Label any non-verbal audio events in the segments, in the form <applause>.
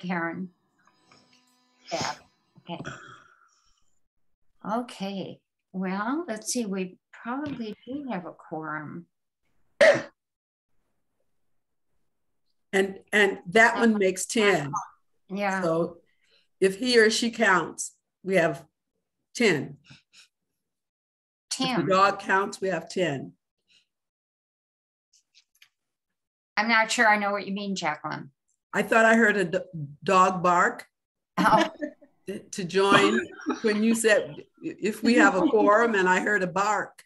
Karen. Yeah, okay. Okay, well, let's see, we probably do have a quorum. And and that one makes 10. Yeah, So if he or she counts, we have 10. If the dog counts, we have 10. I'm not sure I know what you mean, Jacqueline. I thought I heard a d- dog bark Oh, to join when you said if we have a quorum and I heard a bark.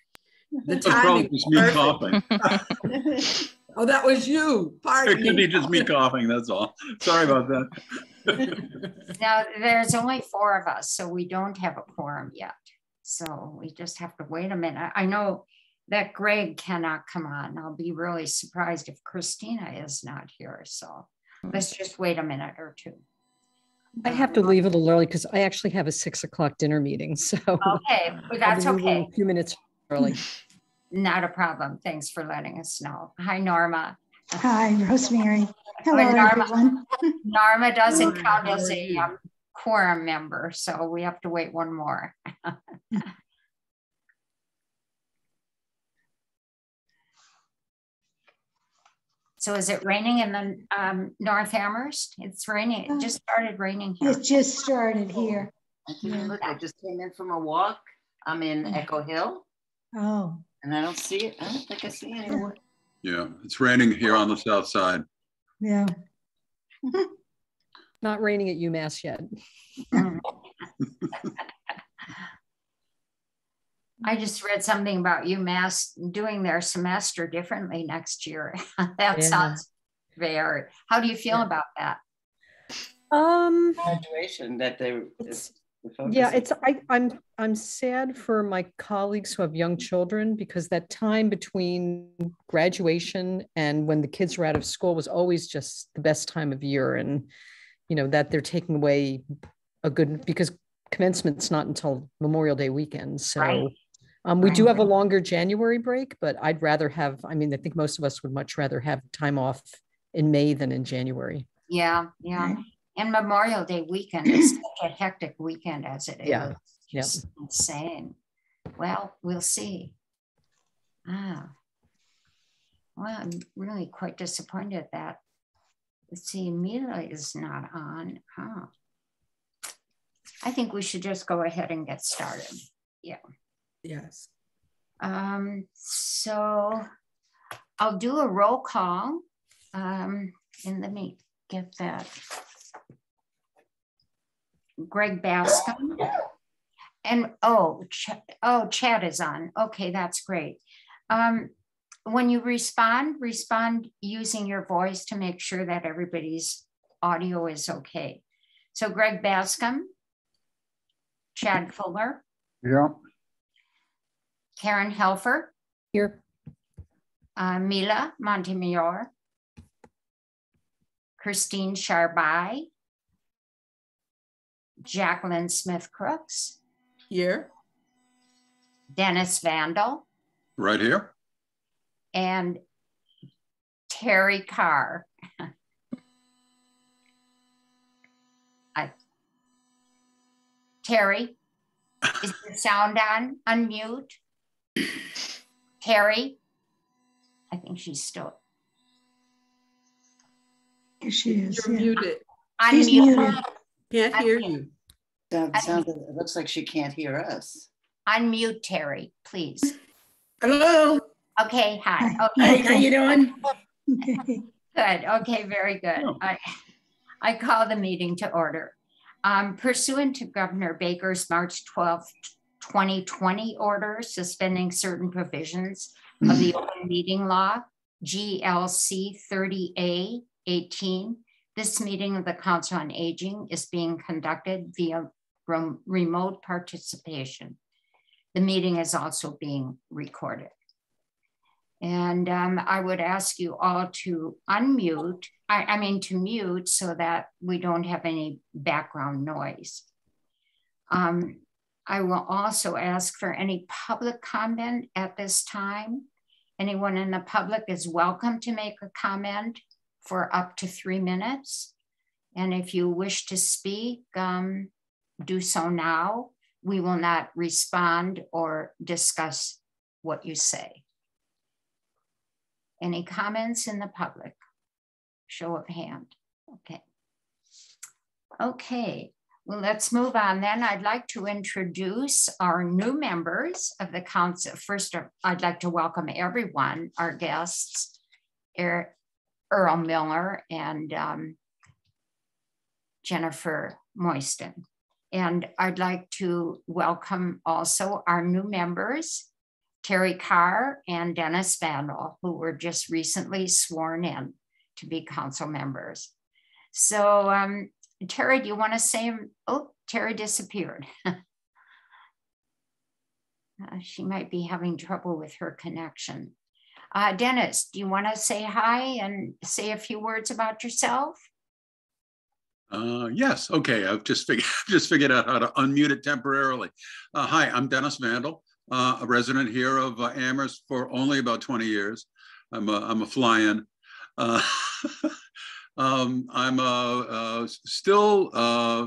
The That's timing. just me perfect. coughing. <laughs> Oh, that was you. It Pardon could be just me coughing, that's all. Sorry about that. <laughs> Now, there's only four of us, so we don't have a quorum yet. So we just have to wait a minute. I know that Greg cannot come on. I'll be really surprised if Christina is not here. So let's just wait a minute or two. I have to leave a little early because I actually have a six o'clock dinner meeting, <laughs> so. Okay, but I'll that's be okay. A few minutes early. Not a problem. Thanks for letting us know. Hi, Norma. Hi, Rosemary. Hello, Norma. everyone. <laughs> Norma doesn't count as a um, quorum member, so we have to wait one more. <laughs> So is it raining in the um, North Amherst? It's raining. It just started raining here. It just started here. I didn't look, I just came in from a walk. I'm in Echo Hill Oh, and I don't see it. I don't think I see it anymore. Yeah, it's raining here on the south side. yeah. <laughs> Not raining at UMass yet. <laughs> I just read something about UMass doing their semester differently next year. <laughs> That Yeah. sounds very, how do you feel Yeah. about that? Um, Graduation that they. It's- the yeah, it's, I, I'm, I'm sad for my colleagues who have young children because that time between graduation and when the kids were out of school was always just the best time of year. And, you know, that they're taking away a good, because commencement's not until Memorial Day weekend. So Right. Um, we do have a longer January break, but I'd rather have, I mean, I think most of us would much rather have time off in May than in January. Yeah, yeah. Right. And Memorial Day weekend is such a hectic weekend as it is. Yeah, yeah. Just insane. Well, we'll see. Ah. Well, I'm really quite disappointed that, let's see, Mila is not on. Huh. I think we should just go ahead and get started. Yes. Um, so I'll do a roll call. Um, and let me get that. Greg Bascom. And oh, Ch- oh, Chad is on. Okay, that's great. Um, when you respond, respond using your voice to make sure that everybody's audio is okay. So Greg Bascom, Chad Fuller, Yeah. Karen Helfer, Here, uh, Mila Montemayor, Christine Charbai, Jacqueline Smith Crooks, Here. Dennis Vandal, Right here? and Terry Carr. <laughs> I, Terry, is your sound on? Unmute. Terry, I think she's still Here she is. You're yeah. muted. She's unmute. muted. Can't hear you. Sound- sounds- it looks like she can't hear us. Unmute Terry, please. Hello. Okay, hi. Hi. Okay, how are you doing? <laughs> Good. Okay, very good. Oh. I, I call the meeting to order. Um, pursuant to Governor Baker's March twelfth, twenty twenty order suspending certain provisions of the open meeting law, GLC thirty A eighteen. This meeting of the Council on Aging is being conducted via rem- remote participation. The meeting is also being recorded. And um, I would ask you all to unmute, I, I mean to mute so that we don't have any background noise. Um, I will also ask for any public comment at this time. Anyone in the public is welcome to make a comment for up to three minutes. And if you wish to speak, um, do so now. We will not respond or discuss what you say. Any comments in the public? Show of hand. Okay. Okay, well, let's move on then. I'd like to introduce our new members of the council. First, I'd like to welcome everyone, our guests, Er- Earl Miller and um, Jennifer Moyston. And I'd like to welcome also our new members, Terry Carr and Dennis Vandal, who were just recently sworn in to be council members. So um, Terry, do you want to say, oh, Terry disappeared. <laughs> uh, she might be having trouble with her connection. Uh, Dennis, do you want to say hi and say a few words about yourself? Uh, yes, okay, I've just figured, <laughs> just figured out how to unmute it temporarily. Uh, hi, I'm Dennis Vandal, uh, a resident here of uh, Amherst for only about 20 years. I'm a, I'm a fly-in. <laughs> Um, I'm uh, uh, still, uh,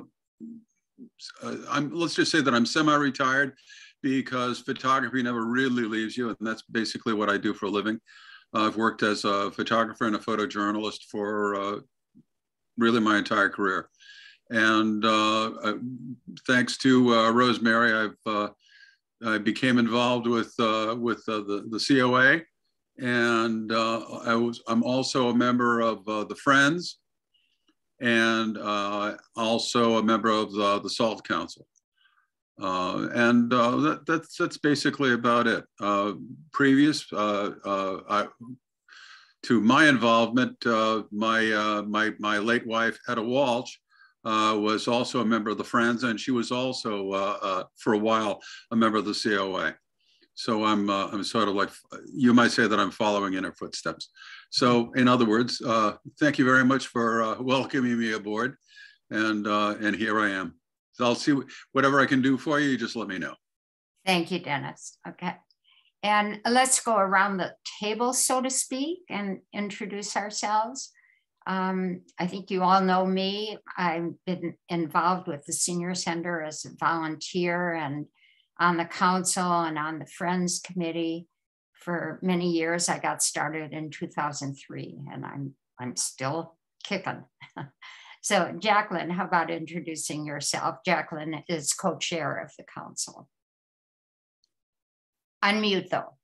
uh, I'm, let's just say that I'm semi-retired because photography never really leaves you, and that's basically what I do for a living. I've worked as a photographer and a photojournalist for uh, really my entire career. And thanks to Rosemary, I've uh, I became involved with uh, with uh, the the COA, and I was I'm also a member of the Friends, and also a member of the, the Salt Council. and that, that's that's basically about it. previous, I, to my involvement, uh, my, uh, my, my late wife, Etta Walsh, uh, was also a member of the Friends, and she was also, uh, uh, for a while, a member of the COA. So I'm, uh, I'm sort of like, you might say that I'm following in her footsteps. So in other words, uh, thank you very much for welcoming me aboard, and, and here I am. So I'll see whatever I can do for you, you just let me know. Thank you, Dennis. Okay. And let's go around the table, so to speak, and introduce ourselves. Um, I think you all know me. I've been involved with the Senior Center as a volunteer and on the council and on the Friends Committee for many years. I got started in 2003 and I'm, I'm still kicking. <laughs> so Jacqueline, how about introducing yourself? Jacqueline is co-chair of the council. Unmute though.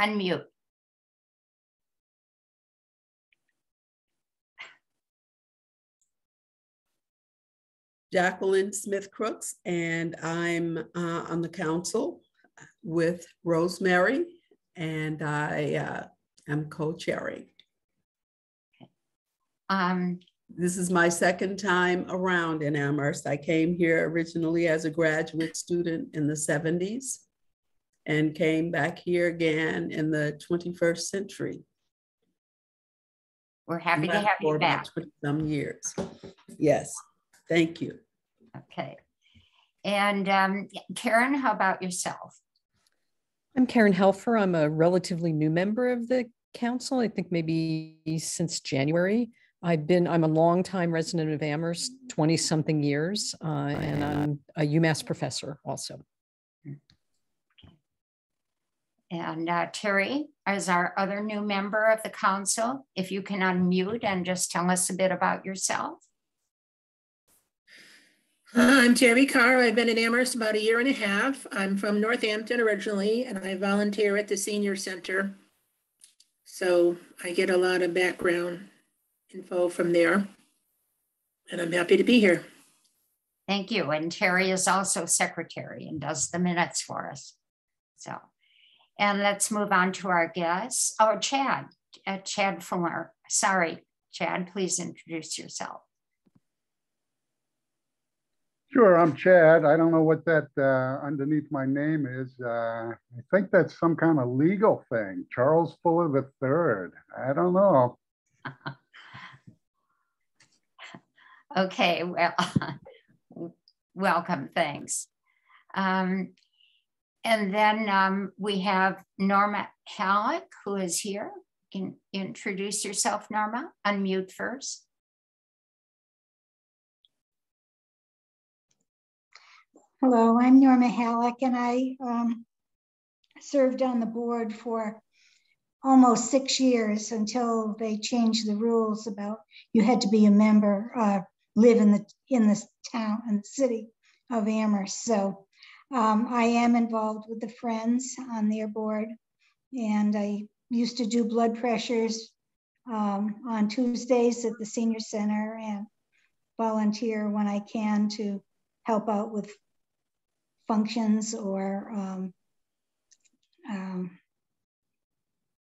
Unmute. Jacqueline Smith Crooks, and I'm uh, on the council with Rosemary, and I uh, am co-chairing. Um, this is my second time around in Amherst. I came here originally as a graduate student in the 70s and came back here again in the 21st century. We're happy to have you back. Some years. Yes, thank you. Okay. And um, Karen, how about yourself? I'm Karen Helfer. I'm a relatively new member of the council. I think maybe since January. I've been, I'm a longtime resident of Amherst, 20 something years, uh, and I'm a UMass professor also. And uh, Terry, as our other new member of the council, if you can unmute and just tell us a bit about yourself. I'm Terry Carr. I've been in Amherst about a year and a half. I'm from Northampton originally, and I volunteer at the Senior Center. So I get a lot of background info from there. And I'm happy to be here. Thank you. And Terry is also secretary and does the minutes for us. So, and let's move on to our guests. Oh, Chad, uh, Chad Fuller. Sorry, Chad, please introduce yourself. Sure, I'm Chad. I don't know what that uh, underneath my name is. Uh, I think that's some kind of legal thing. Charles Fuller the Third. I don't know. <laughs> Okay, well, <laughs> welcome, thanks. Um, and then um, we have Norma Halleck, who is here. can introduce yourself, Norma. Unmute first. Hello, I'm Norma Halleck and I um, served on the board for almost six years until they changed the rules about you had to be a member, uh, live in the in this town and city of Amherst. So um, I am involved with the Friends on their board, and I used to do blood pressures um, on Tuesdays at the senior center and volunteer when I can to help out with functions or um, um,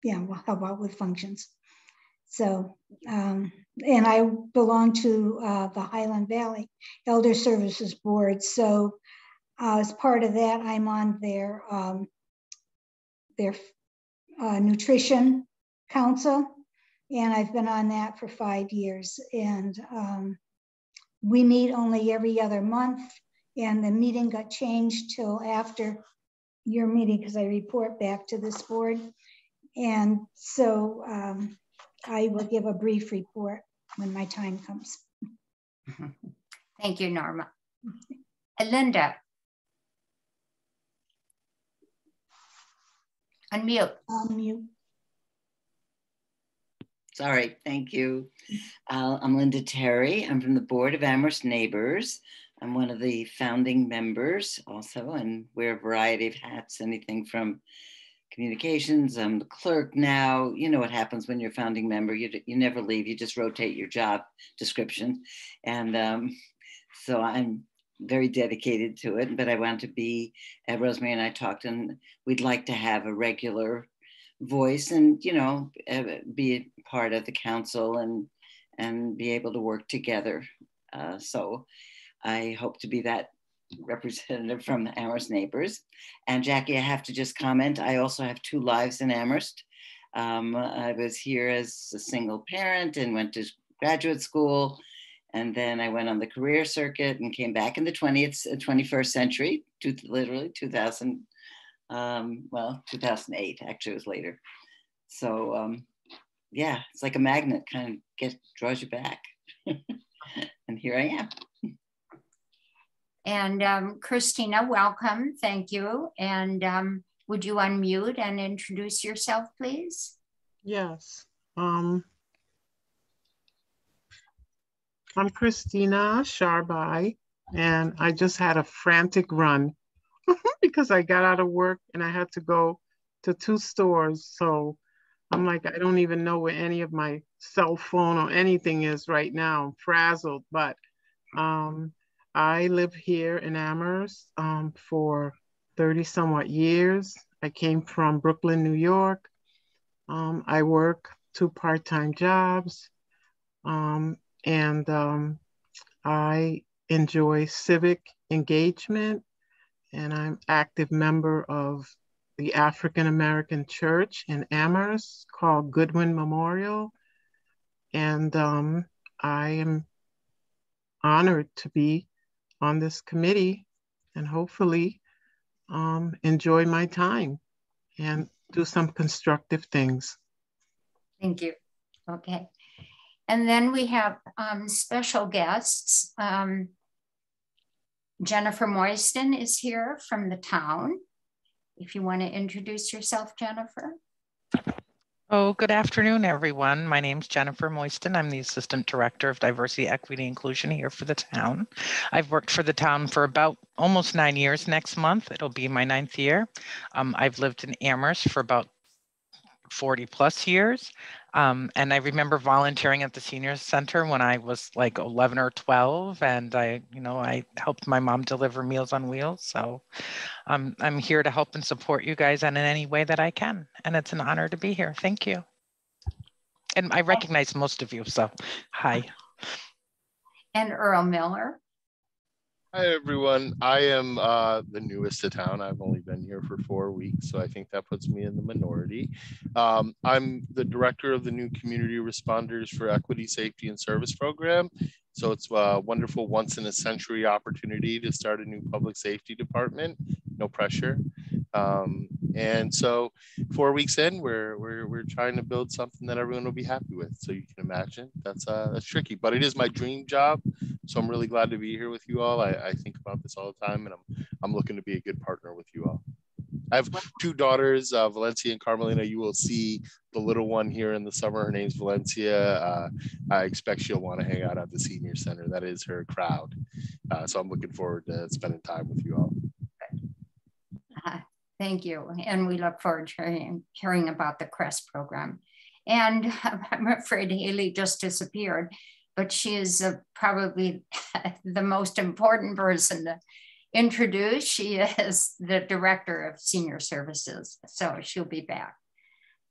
yeah, well, help out with functions. So, um, and I belong to uh, the Highland Valley Elder Services Board. So, uh, as part of that, I'm on their um, their uh, nutrition council, and I've been on that for five years. And um, we meet only every other month, and the meeting got changed till after your meeting because I report back to this board. And so um, I will give a brief report when my time comes. <laughs> Thank you, Norma. And Linda. Unmute. Unmute. Sorry, thank you. Uh, I'm Linda Terry. I'm from the Board of Amherst Neighbors. I'm one of the founding members also and wear a variety of hats, anything from communications. I'm the clerk now. You know what happens when you're a founding member. You, you never leave. You just rotate your job description. And um, so I'm very dedicated to it. But I want to be, uh, Rosemary and I talked, and we'd like to have a regular voice and, you know, uh, be a part of the council and and be able to work together. Uh, so I hope to be that representative from Amherst Neighbors. And Jackie, I have to just comment, I also have two lives in Amherst. Um, I was here as a single parent and went to graduate school. And then I went on the career circuit and came back in the 20th, 21st century, to, literally 2000, um, well, 2008, actually it was later. So um, yeah, it's like a magnet kind of get draws you back. <laughs> and here I am. And um, Christina, welcome. Thank you. And um, would you unmute and introduce yourself, please? Yes. Um, I'm Christina Sharbai, and I just had a frantic run <laughs> because I got out of work and I had to go to two stores. So I'm like, I don't even know where any of my cell phone or anything is right now. I'm frazzled, but um, I live here in Amherst um, for 30 somewhat years. I came from Brooklyn, New York. Um, I work two part time jobs um, and um, I enjoy civic engagement and I'm active member of the African American Church in Amherst called Goodwin Memorial. And um, I am honored to be on this committee and hopefully um, enjoy my time and do some constructive things. Thank you. Okay. And then we have um, special guests. Um, Jennifer Moyston is here from the town. If you want to introduce yourself, Jennifer. Oh, good afternoon, everyone. My name is Jennifer Moyston. I'm the Assistant Director of Diversity, Equity, Inclusion here for the town. I've worked for the town for about almost nine years next month. It'll be my ninth year. Um, I've lived in Amherst for about 40 plus years. Um, and I remember volunteering at the senior center when I was like 11 or 12, and I, you know, I helped my mom deliver Meals on Wheels. So um, I'm here to help and support you guys and in any way that I can. And it's an honor to be here. Thank you. And I recognize most of you, so hi. And Earl Miller. Hi, everyone. I am uh, the newest to town. I've only been here for four weeks, so I think that puts me in the minority. Um, I'm the director of the new Community Responders for Equity, Safety, and Service program. So it's a wonderful once in a century opportunity to start a new public safety department. No pressure. Um, And so four weeks in, we're we're we're trying to build something that everyone will be happy with. So you can imagine that's uh that's tricky, but it is my dream job. So I'm really glad to be here with you all. I, I think about this all the time, and I'm I'm looking to be a good partner with you all. I have two daughters, uh, Valencia and Carmelina. You will see the little one here in the summer. Her name's Valencia. Uh, I expect she'll want to hang out at the senior center. That is her crowd. Uh, so I'm looking forward to spending time with you all. Thank you. And we look forward to hearing, hearing about the CRESS program. And <laughs> I'm afraid Haley just disappeared, but she is uh, probably <laughs> the most important person to introduce. She is the Director of Senior Services, so she'll be back.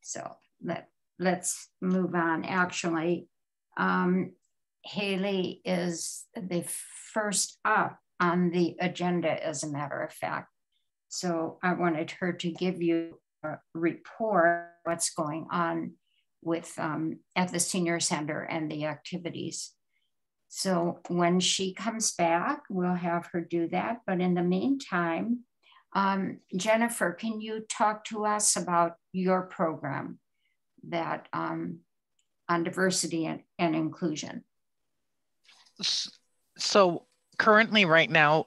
So let, let's move on. Actually, um, Haley is the first up on the agenda, as a matter of fact. So I wanted her to give you a report what's going on with um, at the senior center and the activities. So when she comes back, we'll have her do that. But in the meantime, um, Jennifer, can you talk to us about your program that um, on diversity and, and inclusion? So currently right now,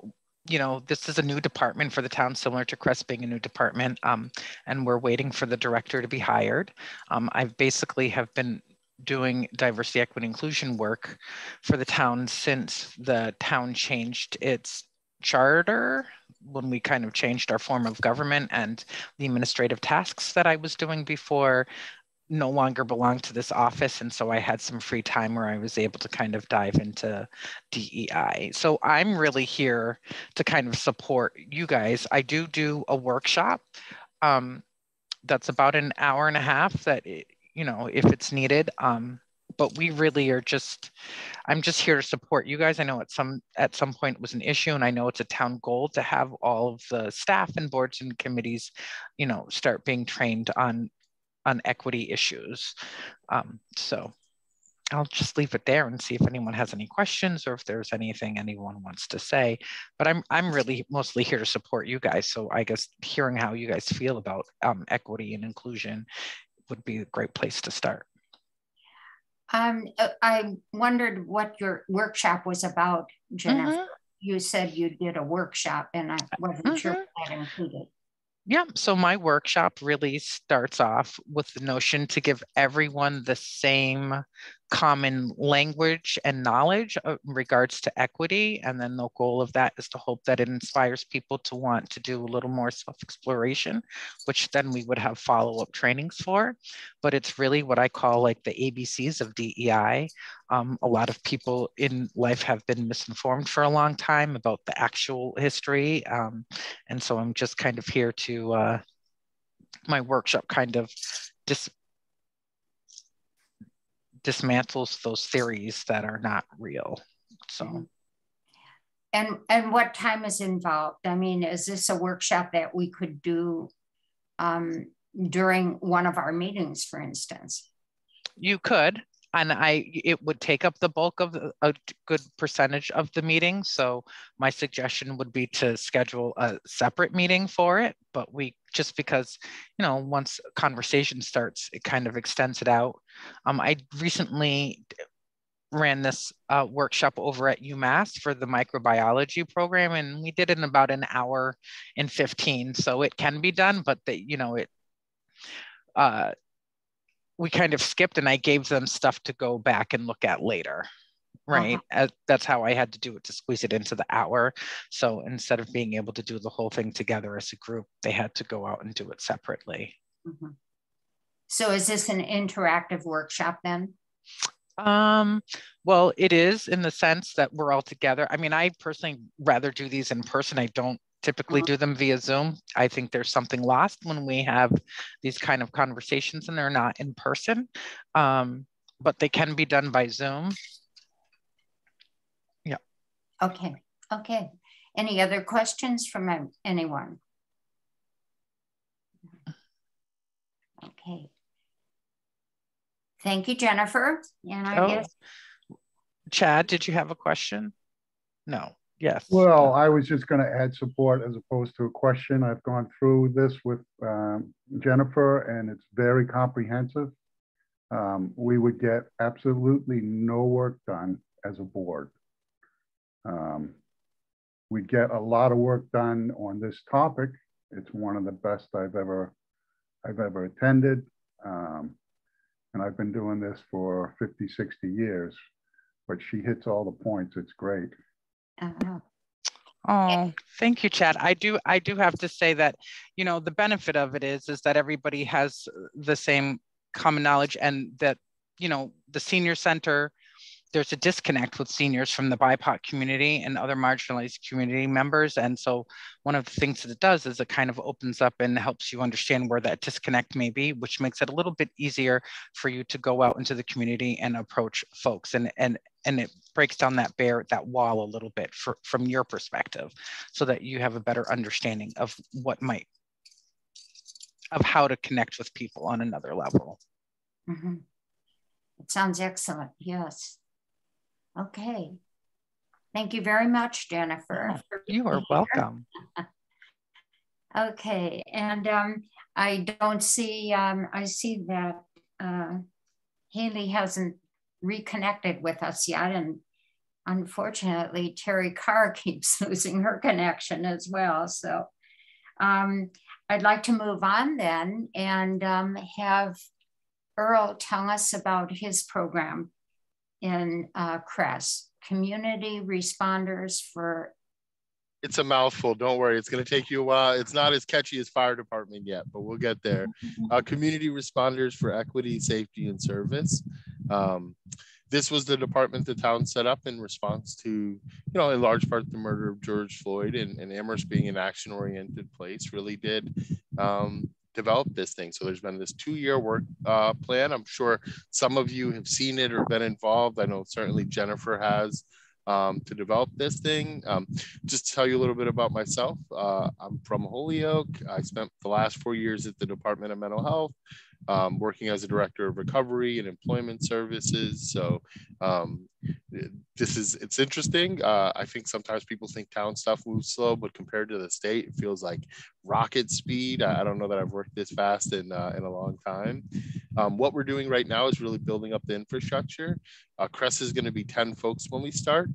you know, this is a new department for the town, similar to CRESS being a new department, um, and we're waiting for the director to be hired. Um, I basically have been doing diversity, equity, inclusion work for the town since the town changed its charter when we kind of changed our form of government and the administrative tasks that I was doing before no longer belonged to this office. And so I had some free time where I was able to kind of dive into DEI. So I'm really here to kind of support you guys. I do do a workshop um, that's about an hour and a half that you know, if it's needed. Um, but we really are just, I'm just here to support you guys. I know at some at some point it was an issue, and I know it's a town goal to have all of the staff and boards and committees, you know, start being trained on on equity issues. Um, so I'll just leave it there and see if anyone has any questions or if there's anything anyone wants to say. But I'm I'm really mostly here to support you guys. So I guess hearing how you guys feel about um, equity and inclusion would be a great place to start. Um, uh, I wondered what your workshop was about, Jennifer. Mm -hmm. You said you did a workshop, and I wasn't mm -hmm. sure what that included. Yeah, so my workshop really starts off with the notion to give everyone the same common language and knowledge in regards to equity. And then the goal of that is to hope that it inspires people to want to do a little more self exploration, which then we would have follow up trainings for. But it's really what I call like the ABCs of DEI. Um, a lot of people in life have been misinformed for a long time about the actual history. Um, and so I'm just kind of here to, uh, my workshop kind of dis dismantles those theories that are not real. So. Mm-hmm. And and what time is involved? I mean, is this a workshop that we could do um, during one of our meetings, for instance? You could and I it would take up the bulk of a good percentage of the meeting. So my suggestion would be to schedule a separate meeting for it. But we just because you know once conversation starts, it kind of extends it out. Um, I recently ran this uh, workshop over at UMass for the microbiology program, and we did it in about an hour and 15. So it can be done, but the, you know it. Uh, we kind of skipped and I gave them stuff to go back and look at later. Right. Uh-huh. That's how I had to do it to squeeze it into the hour. So instead of being able to do the whole thing together as a group, they had to go out and do it separately. Mm-hmm. So is this an interactive workshop then? Um, well, it is in the sense that we're all together. I mean, I personally rather do these in person. I don't typically uh-huh. do them via Zoom. I think there's something lost when we have these kind of conversations and they're not in person, um, but they can be done by Zoom. Yeah. Okay. Okay. Any other questions from anyone? Okay. Thank you, Jennifer. And I oh. guess. Chad, did you have a question? No. Yes. Well, I was just going to add support as opposed to a question. I've gone through this with um, Jennifer and it's very comprehensive. Um, we would get absolutely no work done as a board. Um, we get a lot of work done on this topic. It's one of the best I've ever I've ever attended. Um, and I've been doing this for 50, 60 years, but she hits all the points. It's great. Uh-huh. Oh, thank you, Chad. I do I do have to say that, you know, the benefit of it is is that everybody has the same common knowledge and that, you know, the senior center there's a disconnect with seniors from the BIPOC community and other marginalized community members. And so one of the things that it does is it kind of opens up and helps you understand where that disconnect may be, which makes it a little bit easier for you to go out into the community and approach folks. And, and, and it breaks down that bear, that wall a little bit for, from your perspective so that you have a better understanding of what might, of how to connect with people on another level. Mm-hmm. It sounds excellent. Yes. Okay. Thank you very much, Jennifer. You are welcome. <laughs> okay, and um, I don't see, um, I see that uh, Haley hasn't reconnected with us yet. And unfortunately, Terry Carr <laughs> keeps losing her connection as well. So um, I'd like to move on then and um, have Earl tell us about his program in uh, CRESS, Community Responders for. It's a mouthful. Don't worry. It's going to take you a while. It's not as catchy as fire department yet, but we'll get there. <laughs> Uh, community Responders for Equity, Safety, and Service. Um, this was the department the town set up in response to, you know, in large part the murder of George Floyd and, and Amherst being an action oriented place really did um, develop this thing. So there's been this two-year work uh, plan. I'm sure some of you have seen it or been involved. I know certainly Jennifer has um, to develop this thing. Um, just tell you a little bit about myself, uh, I'm from Holyoke. I spent the last four years at the Department of Mental Health um, working as a director of recovery and employment services. So um, this is it's interesting. Uh, I think sometimes people think town stuff moves slow, but compared to the state, it feels like rocket speed. I, don't know that I've worked this fast in uh, in a long time. Um, what we're doing right now is really building up the infrastructure. Uh, CRESS is going to be 10 folks when we start.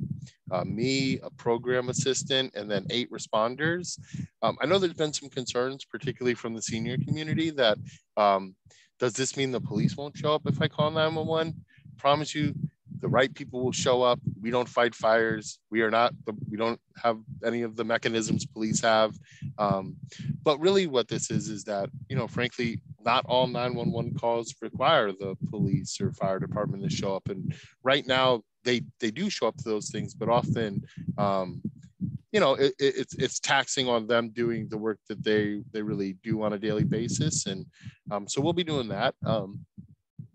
Uh, me, a program assistant, and then eight responders. Um, I know there's been some concerns, particularly from the senior community, that um, does this mean the police won't show up if I call 911? Promise you, the right people will show up. We don't fight fires. We are not, we don't have any of the mechanisms police have. Um, but really what this is, is that, you know, frankly, not all 911 calls require the police or fire department to show up. And right now they, they do show up to those things, but often, um, you know, it, it's it's taxing on them doing the work that they they really do on a daily basis, and um, so we'll be doing that. Um,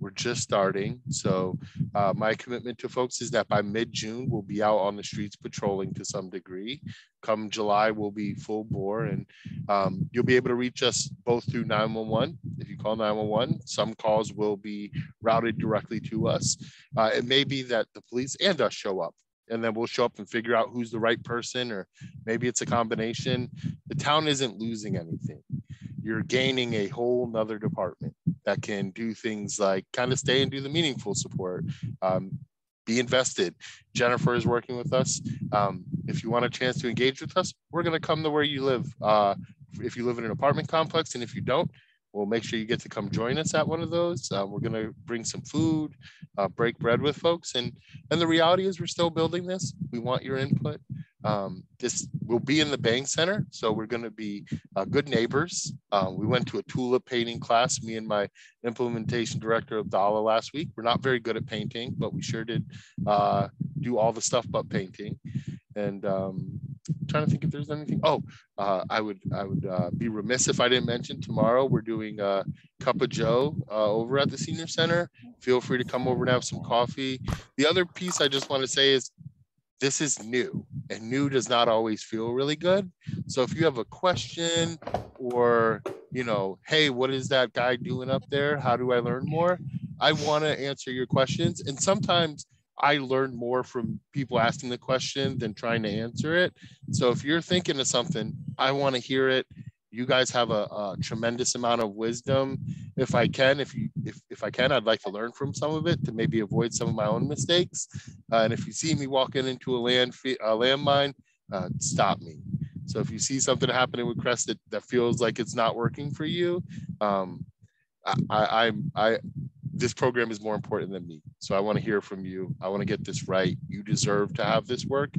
we're just starting, so uh, my commitment to folks is that by mid-June we'll be out on the streets patrolling to some degree. Come July, we'll be full bore, and um, you'll be able to reach us both through 911. If you call 911, some calls will be routed directly to us. Uh, it may be that the police and us show up and then we'll show up and figure out who's the right person, or maybe it's a combination. The town isn't losing anything. You're gaining a whole nother department that can do things like kind of stay and do the meaningful support. Um, be invested. Jennifer is working with us. Um, if you want a chance to engage with us, we're going to come to where you live. Uh, if you live in an apartment complex, and if you don't, we'll make sure you get to come join us at one of those. Uh, we're going to bring some food, uh, break bread with folks. And, and the reality is we're still building this. We want your input. Um, this will be in the Bangs Center. So we're going to be uh, good neighbors. Uh, we went to a tulip painting class, me and my implementation director Abdallah last week. We're not very good at painting, but we sure did uh, do all the stuff but painting. And um, trying to think if there's anything. Oh, uh, I would I would uh, be remiss if I didn't mention tomorrow we're doing a cup of Joe uh, over at the senior center. Feel free to come over and have some coffee. The other piece I just want to say is this is new and new does not always feel really good. So if you have a question or you know, hey, what is that guy doing up there? How do I learn more? I want to answer your questions and sometimes I learn more from people asking the question than trying to answer it. So if you're thinking of something, I want to hear it. You guys have a, a, tremendous amount of wisdom. If I can, if you if, if I can, I'd like to learn from some of it to maybe avoid some of my own mistakes. Uh, and if you see me walking into a land a landmine, uh, stop me. So if you see something happening with CRESS that, that feels like it's not working for you, um, I, I, I, this program is more important than me. So I want to hear from you. I want to get this right. You deserve to have this work.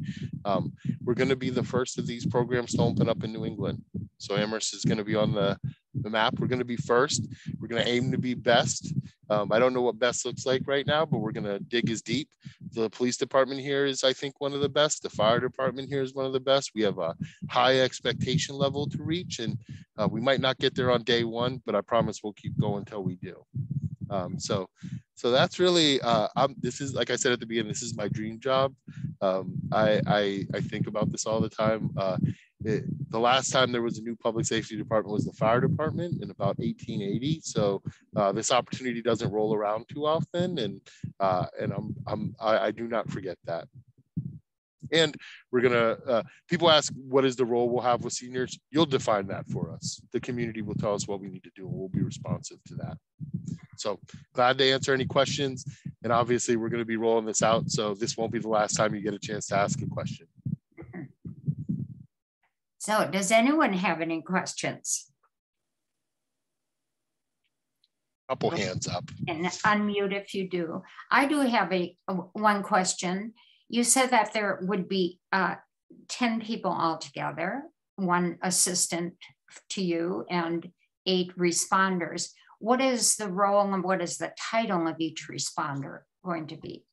Um, we're going to be the first of these programs to open up in New England. So Amherst is going to be on the, the map. We're going to be first. We're going to aim to be best. Um, I don't know what best looks like right now, but we're going to dig as deep. The police department here is, I think, one of the best. The fire department here is one of the best. We have a high expectation level to reach, and uh, we might not get there on day one, but I promise we'll keep going until we do. Um, so, so that's really, uh, I'm, this is, like I said at the beginning, this is my dream job. Um, I, I, I think about this all the time. Uh, it, the last time there was a new public safety department was the fire department in about 1880. So uh, this opportunity doesn't roll around too often, and uh, and I'm, I'm I, I, do not forget that. And we're gonna uh, people ask what is the role we'll have with seniors. You'll define that for us. The community will tell us what we need to do, and we'll be responsive to that. So glad to answer any questions. And obviously, we're going to be rolling this out, so this won't be the last time you get a chance to ask a question. So does anyone have any questions? Couple hands up. And unmute if you do. I do have a, a one question. You said that there would be uh, 10 people altogether, one assistant to you and eight responders. What is the role and what is the title of each responder going to be?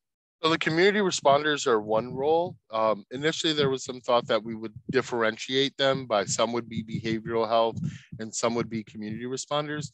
So the community responders are one role. Um, initially, there was some thought that we would differentiate them by some would be behavioral health and some would be community responders.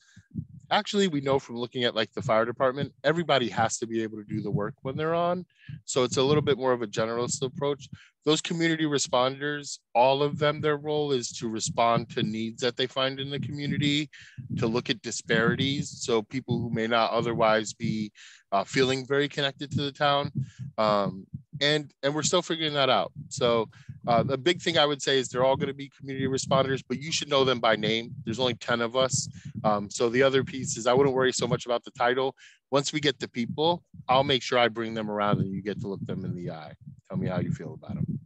Actually, we know from looking at like the fire department, everybody has to be able to do the work when they're on. So it's a little bit more of a generalist approach. Those community responders, all of them, their role is to respond to needs that they find in the community, to look at disparities. So people who may not otherwise be uh, feeling very connected to the town. Um, and, and we're still figuring that out. So uh, the big thing I would say is they're all going to be community responders, but you should know them by name. There's only 10 of us. Um, so the other piece is I wouldn't worry so much about the title. Once we get the people, I'll make sure I bring them around and you get to look them in the eye. Tell me how you feel about them.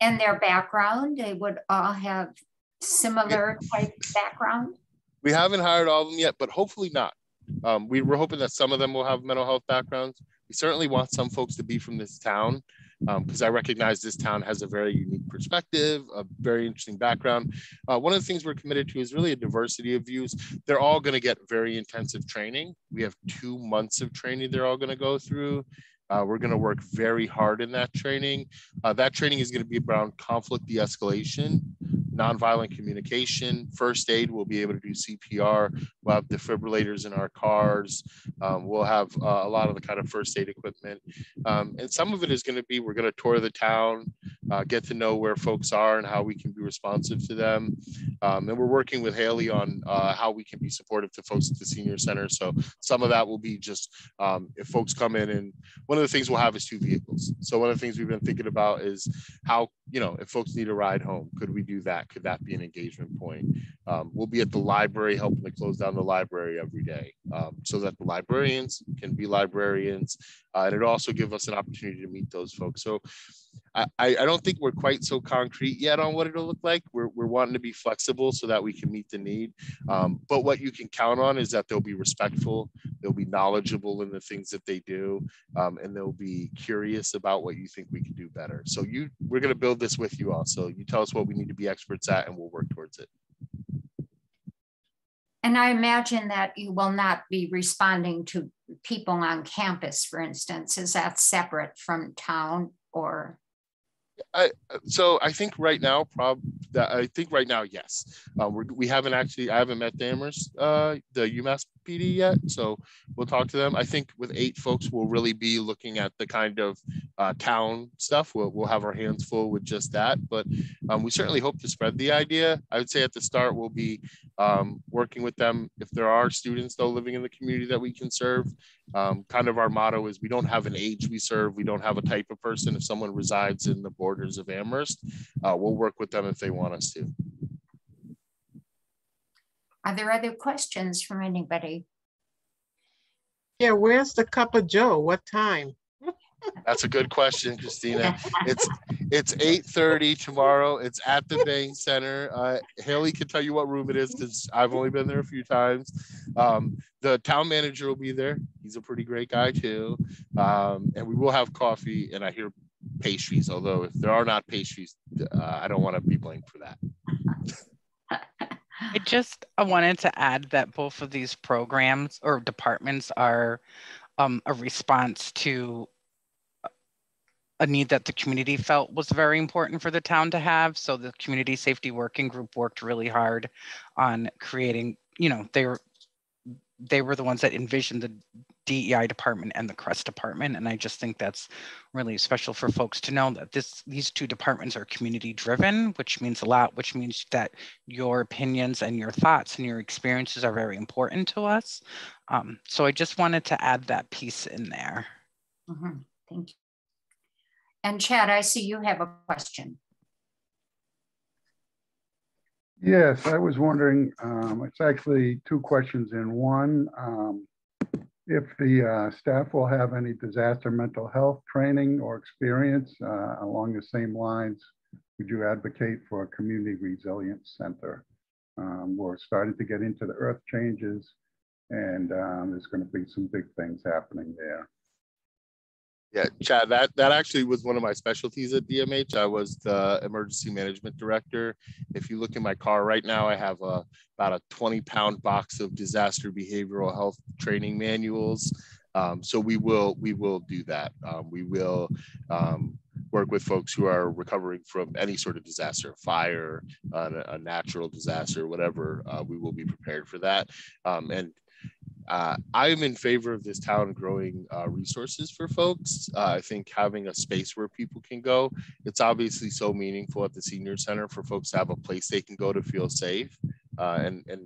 And their background, they would all have similar type background? We haven't hired all of them yet, but hopefully not. Um, we were hoping that some of them will have mental health backgrounds. We certainly want some folks to be from this town because um, I recognize this town has a very unique perspective, a very interesting background. Uh, one of the things we're committed to is really a diversity of views. They're all going to get very intensive training. We have two months of training they're all going to go through. Uh, we're going to work very hard in that training. Uh, that training is going to be around conflict de-escalation nonviolent communication, first aid, we'll be able to do CPR. We'll have defibrillators in our cars. Um, we'll have uh, a lot of the kind of first aid equipment. Um, and some of it is going to be we're going to tour the town, uh, get to know where folks are and how we can be responsive to them. Um, and we're working with Haley on uh, how we can be supportive to folks at the senior center. So some of that will be just um, if folks come in and one of the things we'll have is two vehicles. So one of the things we've been thinking about is how, you know, if folks need a ride home, could we do that? That could that be an engagement point. Um, we'll be at the library helping to close down the library every day um, so that the librarians can be librarians uh, and it also give us an opportunity to meet those folks. So I, I don't think we're quite so concrete yet on what it'll look like. We're, we're wanting to be flexible so that we can meet the need. Um, but what you can count on is that they'll be respectful, they'll be knowledgeable in the things that they do, um, and they'll be curious about what you think we can do better. So you, we're going to build this with you all. So you tell us what we need to be experts at, and we'll work towards it. And I imagine that you will not be responding to people on campus, for instance. Is that separate from town or? I, so I think right now, prob that I think right now, yes. Uh, we haven't actually, I haven't met Dammers, uh, the UMass PD yet, so we'll talk to them. I think with eight folks, we'll really be looking at the kind of uh, town stuff. We'll, we'll have our hands full with just that, but um, we certainly hope to spread the idea. I would say at the start, we'll be um, working with them. If there are students though living in the community that we can serve, um, kind of our motto is we don't have an age we serve, we don't have a type of person. If someone resides in the borders of Amherst, uh, we'll work with them if they want us to. Are there other questions from anybody? Yeah, where's the cup of Joe? What time? That's a good question, Christina. <laughs> It's it's 8:30 tomorrow. It's at the Bangs Center. Uh, Haley can tell you what room it is because I've only been there a few times. Um, the town manager will be there. He's a pretty great guy too. Um, and we will have coffee and I hear pastries. Although if there are not pastries, uh, I don't want to be blamed for that. I just I wanted to add that both of these programs or departments are um, a response to a need that the community felt was very important for the town to have. So the community safety working group worked really hard on creating, you know, they were they were the ones that envisioned the DEI department and the CRESS department. And I just think that's really special for folks to know that this these two departments are community driven, which means a lot, which means that your opinions and your thoughts and your experiences are very important to us. Um, so I just wanted to add that piece in there. Mm -hmm. Thank you. And Chad, I see you have a question. Yes, I was wondering, um, it's actually two questions in one. Um, if the uh, staff will have any disaster mental health training or experience uh, along the same lines, would you advocate for a community resilience center? Um, we're starting to get into the earth changes and um, there's going to be some big things happening there. Yeah, Chad, that, that actually was one of my specialties at DMH. I was the emergency management director. If you look in my car right now, I have a, about a 20 pound box of disaster behavioral health training manuals. Um, so we will we will do that. Um, we will um, work with folks who are recovering from any sort of disaster, fire, a natural disaster, whatever. Uh, we will be prepared for that. Um, and uh, I'm in favor of this town growing uh, resources for folks. Uh, I think having a space where people can go, it's obviously so meaningful at the senior center for folks to have a place they can go to feel safe. Uh, and, and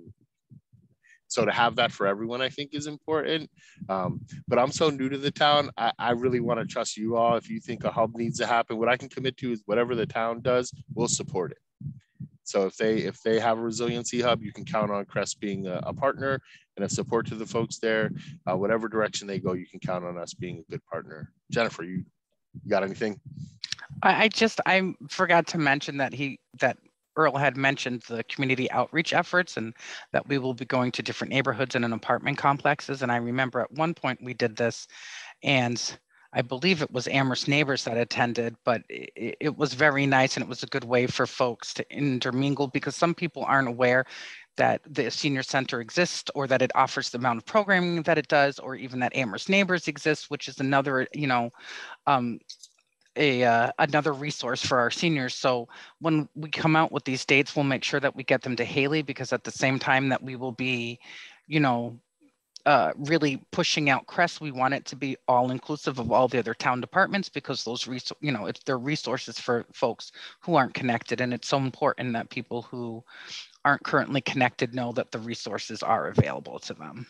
so to have that for everyone, I think is important. Um, but I'm so new to the town. I, I really want to trust you all. If you think a hub needs to happen, what I can commit to is whatever the town does, we'll support it. So if they if they have a resiliency hub, you can count on CRESS being a, a partner and a support to the folks there. Uh, whatever direction they go, you can count on us being a good partner. Jennifer, you, you got anything? I, I just I forgot to mention that he that Earl had mentioned the community outreach efforts and that we will be going to different neighborhoods and in apartment complexes. And I remember at one point we did this and I believe it was Amherst neighbors that attended, but it, it, was very nice and it was a good way for folks to intermingle because some people aren't aware that the senior center exists or that it offers the amount of programming that it does or even that Amherst neighbors exists, which is another, you know, um, a uh, another resource for our seniors. So when we come out with these dates, we'll make sure that we get them to Haley because at the same time that we will be, you know, uh, really pushing out CRESS, we want it to be all inclusive of all the other town departments because those, res- you know, it's they're resources for folks who aren't connected. And it's so important that people who aren't currently connected know that the resources are available to them.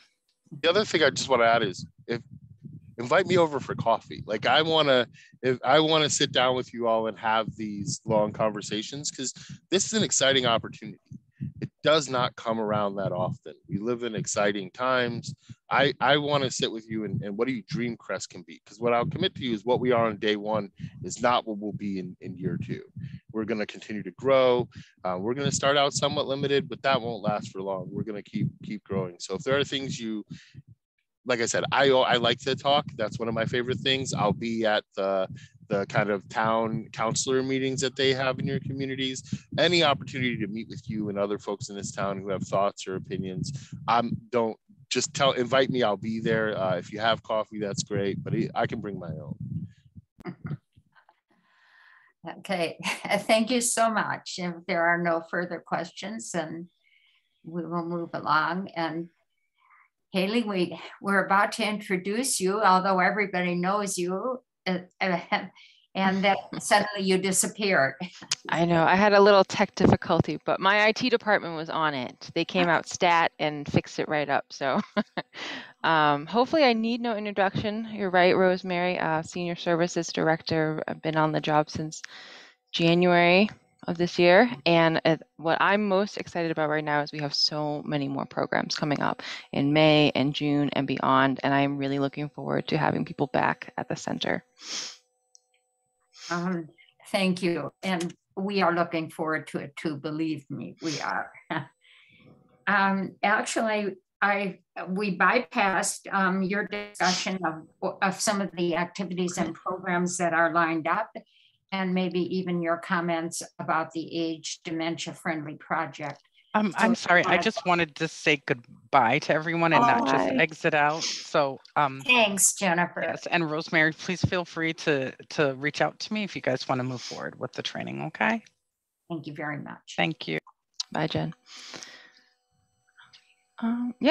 The other thing I just want to add is if invite me over for coffee. Like I want to, if I want to sit down with you all and have these long conversations because this is an exciting opportunity it does not come around that often. We live in exciting times. I, I want to sit with you and, and what do you dream CRESS can be? Because what I'll commit to you is what we are on day one is not what we'll be in, in year two. We're going to continue to grow. Uh, we're going to start out somewhat limited, but that won't last for long. We're going to keep keep growing. So if there are things you like I said, I I like to talk. That's one of my favorite things. I'll be at the the kind of town councilor meetings that they have in your communities, any opportunity to meet with you and other folks in this town who have thoughts or opinions, um, don't just tell, invite me, I'll be there. Uh, if you have coffee, that's great, but I can bring my own. Okay, <laughs> thank you so much. If there are no further questions, and we will move along. And Haley, we, we're about to introduce you, although everybody knows you, And then <laughs> suddenly you disappeared. I know. I had a little tech difficulty, but my IT department was on it. They came out stat and fixed it right up. So <laughs> um, hopefully, I need no introduction. You're right, Rosemary, uh, Senior Services Director. I've been on the job since January of this year. And uh, what I'm most excited about right now is we have so many more programs coming up in May and June and beyond. And I'm really looking forward to having people back at the center. Um, thank you. And we are looking forward to it too, believe me, we are. <laughs> um, actually, I we bypassed um, your discussion of, of some of the activities and programs that are lined up and maybe even your comments about the age dementia friendly project. Um, So I'm sorry, I just wanted to say goodbye to everyone and not just exit out. So, um, Thanks, Jennifer. yes, and Rosemary, please feel free to, to reach out to me if you guys want to move forward with the training, okay? Thank you very much. Thank you. Bye, Jen. Um, yeah.